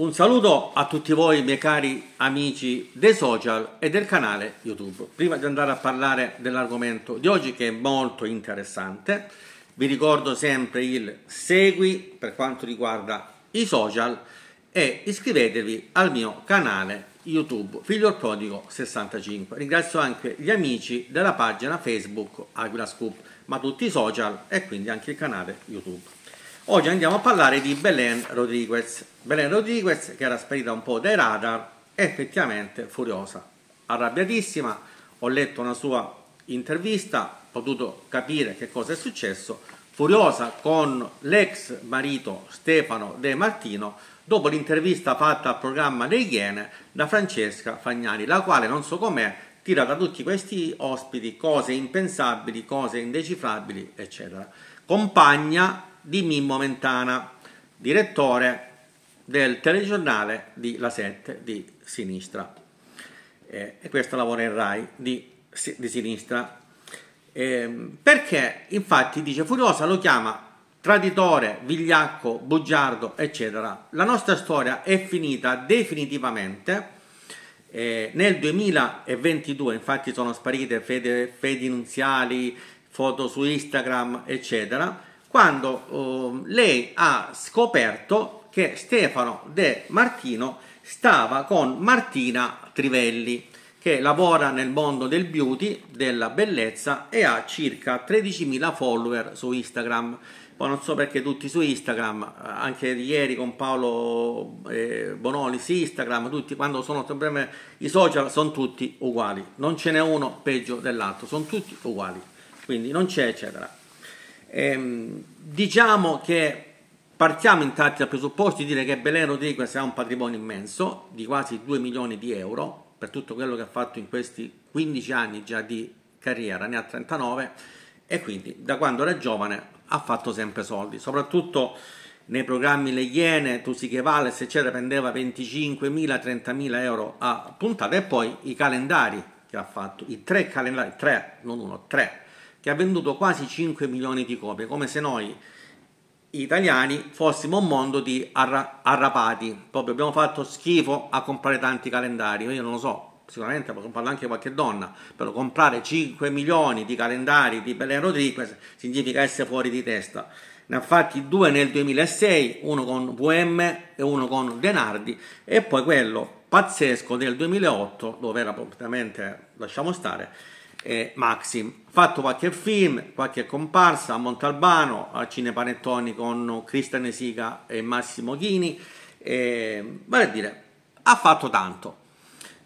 Un saluto a tutti voi miei cari amici dei social e del canale YouTube. Prima di andare a parlare dell'argomento di oggi che è molto interessante, vi ricordo sempre il segui per quanto riguarda i social e iscrivetevi al mio canale YouTube Figlio Prodigo 65. Ringrazio anche gli amici della pagina Facebook Aquila Scoop, ma tutti i social e quindi anche il canale YouTube. Oggi andiamo a parlare di Belen Rodriguez. Belen Rodriguez che era sparita un po' dai radar, effettivamente furiosa, arrabbiatissima. Ho letto una sua intervista, ho potuto capire che cosa è successo. Furiosa con l'ex marito Stefano De Martino dopo l'intervista fatta al programma Le Iene da Francesca Fagnani, la quale non so com'è tira da tutti questi ospiti cose impensabili, cose indecifrabili, eccetera. Compagna di Mimmo Mentana, direttore del telegiornale di La 7 di sinistra. Eh, e questo lavora in RAI di, di sinistra. Eh, perché infatti dice Furiosa lo chiama traditore, vigliacco, bugiardo, eccetera. La nostra storia è finita definitivamente. Eh, nel 2022 infatti sono sparite fedi nunziali, foto su Instagram, eccetera quando uh, lei ha scoperto che Stefano De Martino stava con Martina Trivelli, che lavora nel mondo del beauty, della bellezza e ha circa 13.000 follower su Instagram. Poi non so perché tutti su Instagram, anche ieri con Paolo eh, Bonoli su Instagram, tutti quando sono i social sono tutti uguali, non ce n'è uno peggio dell'altro, sono tutti uguali, quindi non c'è eccetera. Ehm, diciamo che partiamo intanto dal presupposto di dire che Belen Rodriguez ha un patrimonio immenso di quasi 2 milioni di euro per tutto quello che ha fatto in questi 15 anni già di carriera, ne ha 39 e quindi da quando era giovane ha fatto sempre soldi, soprattutto nei programmi Le Iene, Tusi che Vales, eccetera, prendeva 25.000, 30.000 euro a puntata e poi i calendari che ha fatto, i tre calendari, tre, non uno, tre che ha venduto quasi 5 milioni di copie, come se noi italiani fossimo un mondo di arra- arrapati, proprio abbiamo fatto schifo a comprare tanti calendari, io non lo so, sicuramente può comprare anche qualche donna, però comprare 5 milioni di calendari di Belen Rodriguez significa essere fuori di testa. Ne ha fatti due nel 2006, uno con VM e uno con Denardi, e poi quello pazzesco del 2008, dove era completamente, lasciamo stare, e Maxim. Fatto qualche film, qualche comparsa a Montalbano, a Cinepanettoni con Cristian Esica e Massimo Chini. E, vale dire, ha fatto tanto.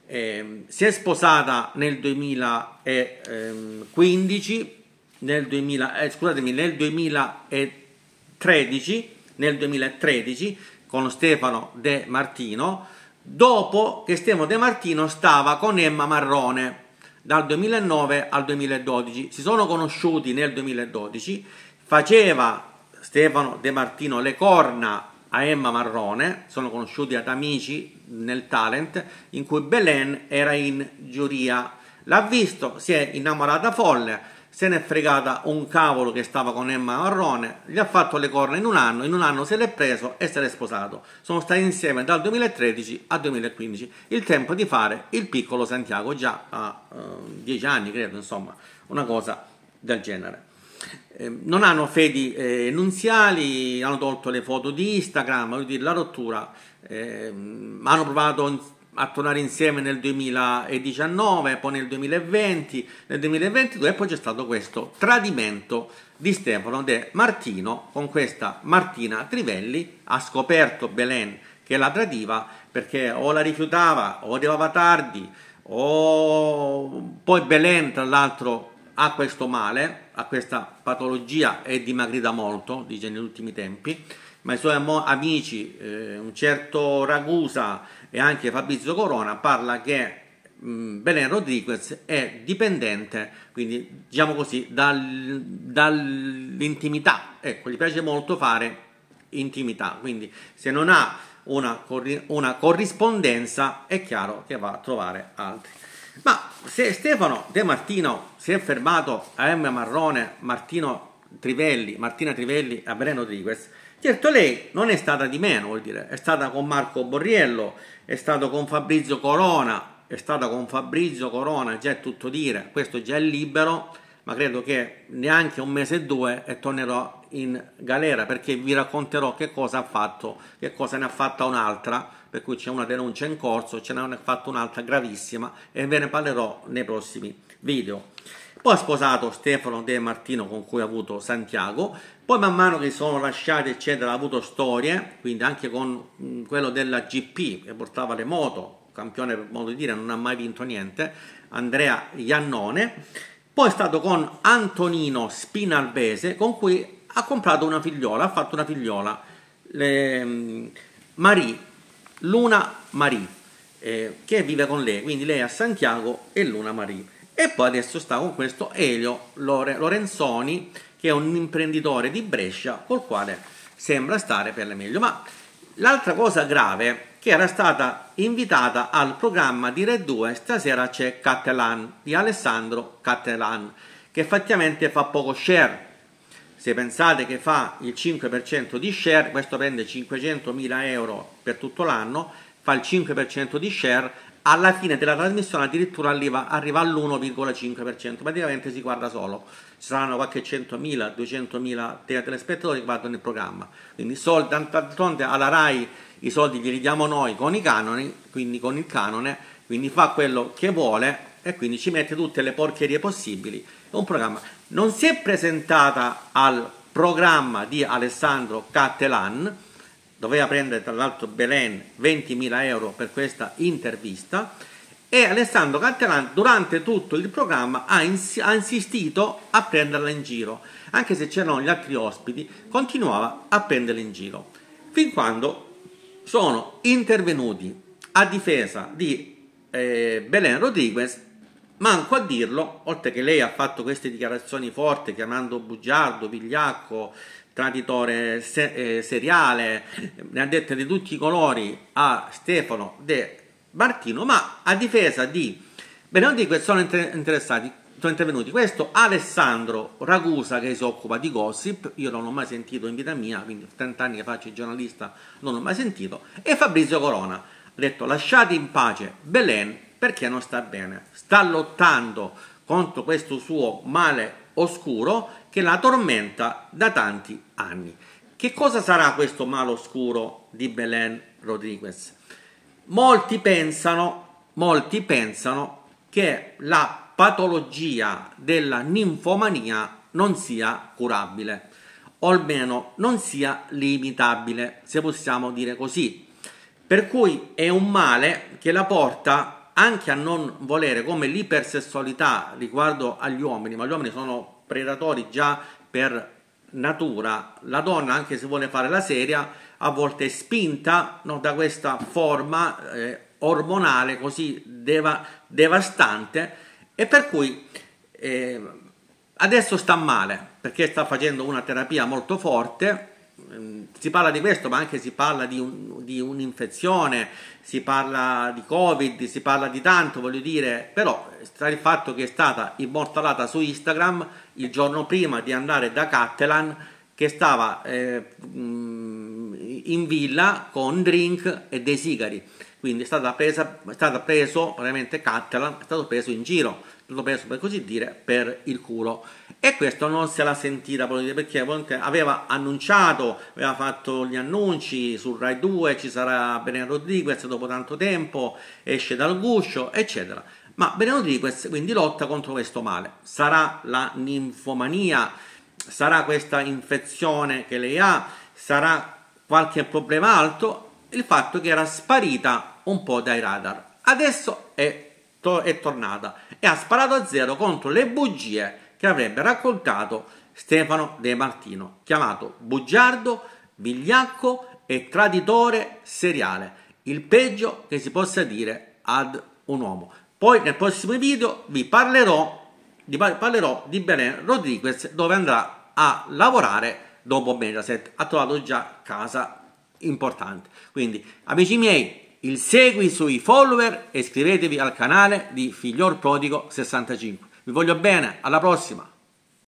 E, si è sposata nel 2015, nel 2000, eh, scusatemi, nel 2013, nel 2013 con Stefano De Martino, dopo che Stefano De Martino stava con Emma Marrone dal 2009 al 2012, si sono conosciuti nel 2012, faceva Stefano De Martino le corna a Emma Marrone, sono conosciuti ad amici nel talent, in cui Belen era in giuria. L'ha visto, si è innamorata folle, se n'è fregata un cavolo che stava con Emma Marrone, gli ha fatto le corna in un anno, in un anno se l'è preso e se l'è sposato. Sono stati insieme dal 2013 al 2015, il tempo di fare il piccolo Santiago, già a uh, dieci anni credo, insomma, una cosa del genere. Eh, non hanno fedi eh, nunziali, hanno tolto le foto di Instagram, voglio dire, la rottura, eh, hanno provato a tornare insieme nel 2019, poi nel 2020, nel 2022 e poi c'è stato questo tradimento di Stefano De Martino con questa Martina Trivelli, ha scoperto Belen che la tradiva perché o la rifiutava o arrivava tardi o poi Belen tra l'altro ha questo male, ha questa patologia, è dimagrita molto, dice negli ultimi tempi, ma i suoi amici, eh, un certo Ragusa e anche Fabrizio Corona, parla che mh, Belen Rodriguez è dipendente, quindi diciamo così, dal, dall'intimità. Ecco, gli piace molto fare intimità, quindi se non ha una, una corrispondenza è chiaro che va a trovare altri. Ma se Stefano De Martino si è fermato a M. Marrone, Martino Trivelli, Martina Trivelli a Belen Rodriguez, Certo lei non è stata di meno, vuol dire, è stata con Marco Borriello, è stata con Fabrizio Corona, è stata con Fabrizio Corona, già è tutto dire, questo già è libero, ma credo che neanche un mese e due e tornerò in galera perché vi racconterò che cosa ha fatto, che cosa ne ha fatta un'altra, per cui c'è una denuncia in corso, ce ne ha fatta un'altra gravissima e ve ne parlerò nei prossimi video. Poi ha sposato Stefano De Martino con cui ha avuto Santiago, poi man mano che sono lasciati eccetera ha avuto storie, quindi anche con mm, quello della GP che portava le moto, campione per modo di dire, non ha mai vinto niente, Andrea Iannone, poi è stato con Antonino Spinalbese con cui ha comprato una figliola, ha fatto una figliola, le, mm, Marie, Luna Marie, eh, che vive con lei, quindi lei a Santiago e Luna Marie. E poi adesso sta con questo Elio Lore, Lorenzoni, che è un imprenditore di Brescia, col quale sembra stare per le meglio. Ma l'altra cosa grave che era stata invitata al programma di Red 2, stasera c'è Cattelan, di Alessandro Cattelan, che effettivamente fa poco share. Se pensate che fa il 5% di share, questo prende 500.000 euro per tutto l'anno, fa il 5% di share, alla fine della trasmissione addirittura arriva, arriva all'1,5%, praticamente si guarda solo. Ci saranno qualche 100.000, 200.000 telespettatori che guardano il programma. Quindi soldi, d'altronde alla RAI i soldi li ridiamo noi con i canoni, quindi con il canone, quindi fa quello che vuole e quindi ci mette tutte le porcherie possibili. È un programma. Non si è presentata al programma di Alessandro Cattelan, doveva prendere tra l'altro Belen 20.000 euro per questa intervista e Alessandro Cattelan durante tutto il programma ha, ins- ha insistito a prenderla in giro, anche se c'erano gli altri ospiti, continuava a prenderla in giro, fin quando sono intervenuti a difesa di eh, Belen Rodriguez, manco a dirlo, oltre che lei ha fatto queste dichiarazioni forti chiamando bugiardo, vigliacco, traditore se- eh, seriale, ne ha dette di tutti i colori a Stefano De Martino, ma a difesa di Belen Rodriguez sono inter- interessati sono intervenuti. Questo Alessandro Ragusa che si occupa di gossip, io non l'ho mai sentito in vita mia, quindi 30 anni che faccio il giornalista non l'ho mai sentito, e Fabrizio Corona ha detto lasciate in pace Belen perché non sta bene, sta lottando contro questo suo male oscuro che la tormenta da tanti anni. Che cosa sarà questo male oscuro di Belen Rodriguez? Molti pensano, molti pensano che la patologia della ninfomania non sia curabile, o almeno non sia limitabile, se possiamo dire così. Per cui è un male che la porta anche a non volere come l'ipersessualità riguardo agli uomini, ma gli uomini sono predatori già per natura, la donna anche se vuole fare la seria a volte è spinta no, da questa forma eh, ormonale così deva- devastante e per cui eh, adesso sta male perché sta facendo una terapia molto forte. Mm, si parla di questo, ma anche si parla di, un, di un'infezione, si parla di Covid, si parla di tanto, voglio dire, però sta il fatto che è stata immortalata su Instagram il giorno prima di andare da Cattelan che stava eh, in villa con drink e dei sigari quindi è stata presa, è stata preso, veramente Catalan, è stato preso in giro, è stato preso per così dire per il culo. E questo non se l'ha sentita perché aveva annunciato, aveva fatto gli annunci su Rai 2, ci sarà Bene Rodriguez dopo tanto tempo, esce dal guscio, eccetera. Ma Bene Rodriguez quindi lotta contro questo male. Sarà la ninfomania, sarà questa infezione che lei ha, sarà qualche problema altro, il fatto che era sparita un po' dai radar. Adesso è, to- è tornata e ha sparato a zero contro le bugie che avrebbe raccontato Stefano De Martino, chiamato bugiardo, vigliacco e traditore seriale, il peggio che si possa dire ad un uomo. Poi nel prossimo video vi parlerò di, parlerò di Belen Rodriguez dove andrà a lavorare dopo Mediaset. Ha trovato già casa importante. Quindi, amici miei, il segui sui follower e iscrivetevi al canale di Figlior Prodigo 65. Vi voglio bene, alla prossima!